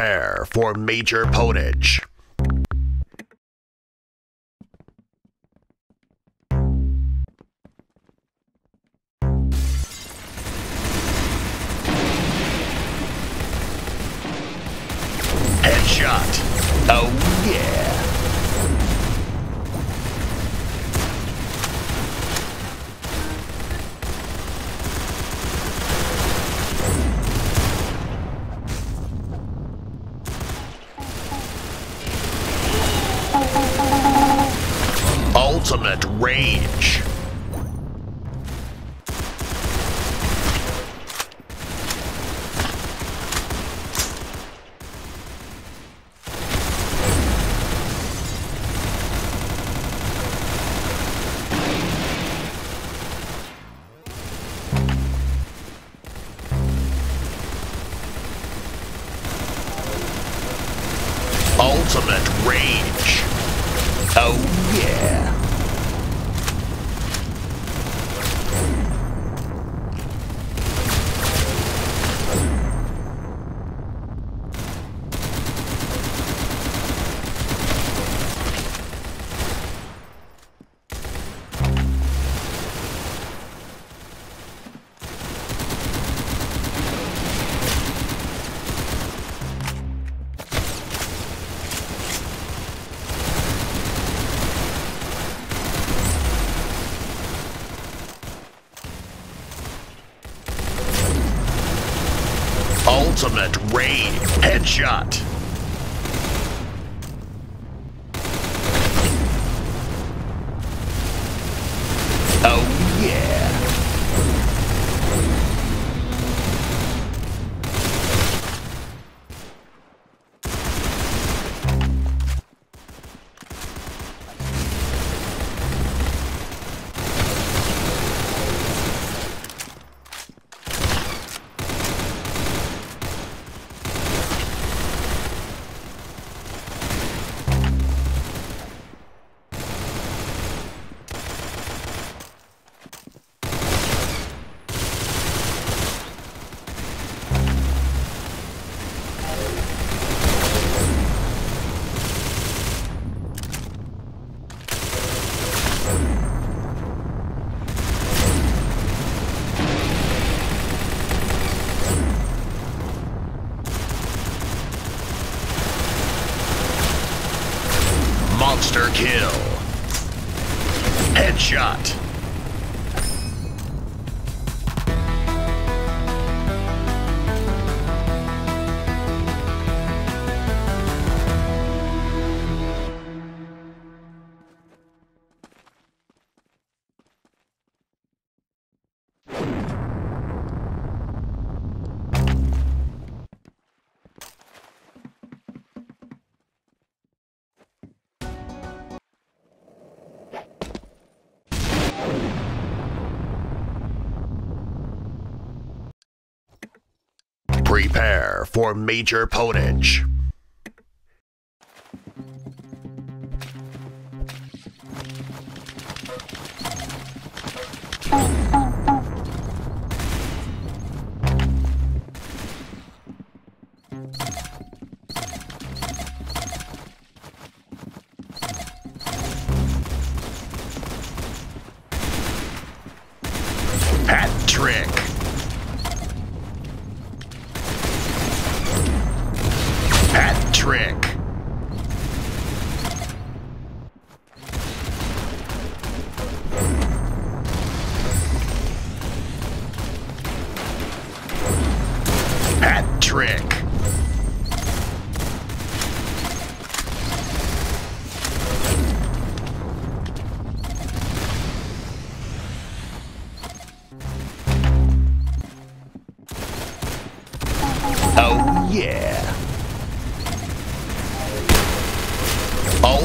Prepare for major potage. Headshot. Oh yeah. Ultimate Rage. Ultimate Rage. Oh yeah. Ultimate Raid Headshot. Kill. Headshot. Prepare for major potage. Trick. Oh yeah.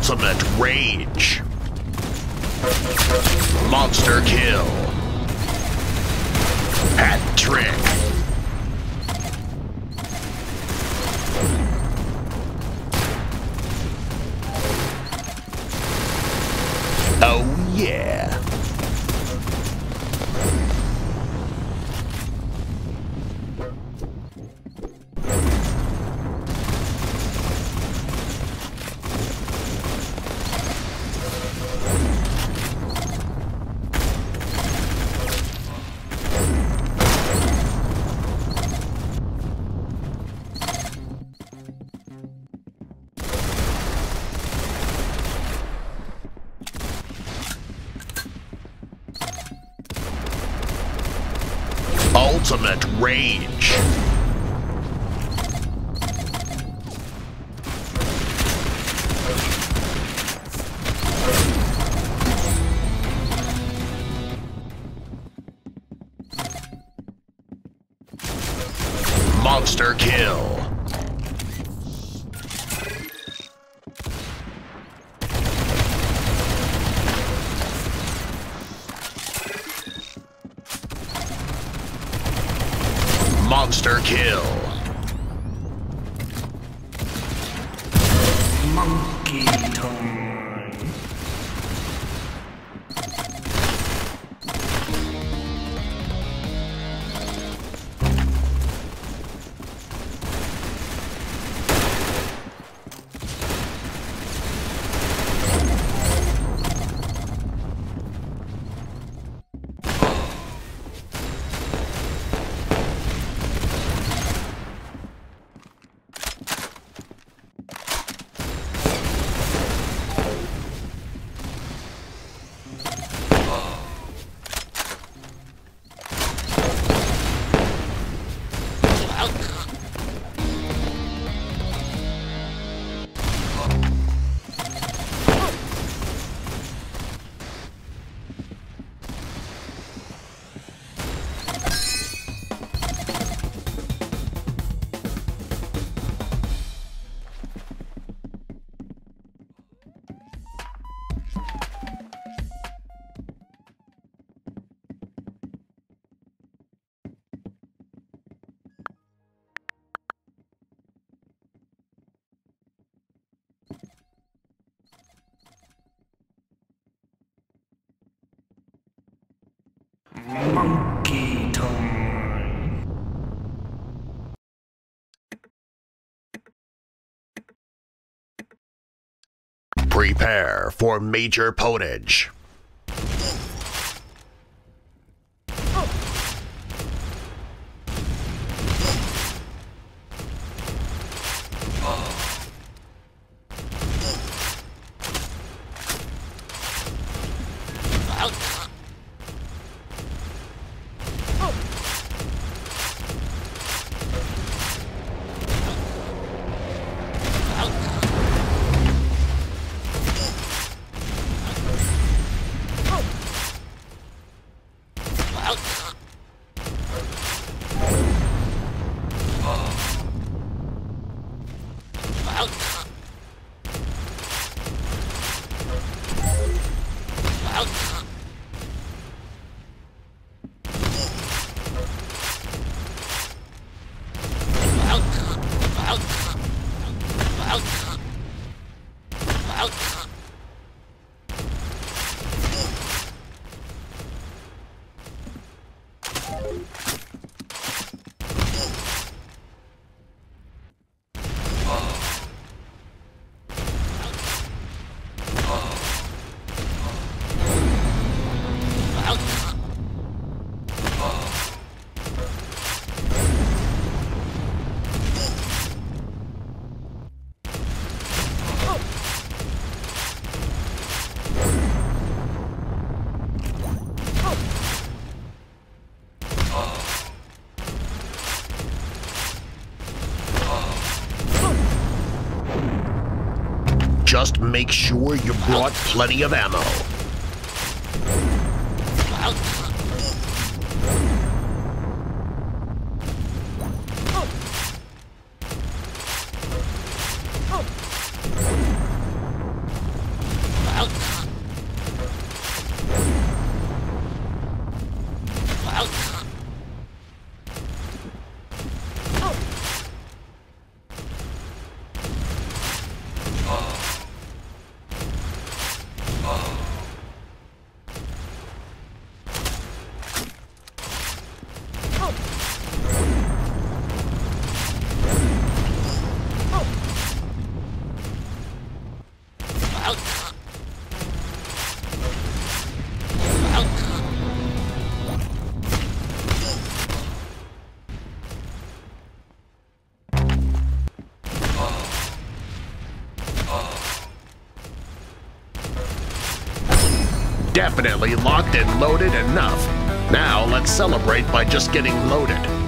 Ultimate Rage. Monster Kill. Hat Trick. Ultimate Rage. Monster Kill. Monster Kill. Monkey time. Prepare for major potage. Just make sure you brought plenty of ammo. Definitely locked and loaded enough. Now let's celebrate by just getting loaded.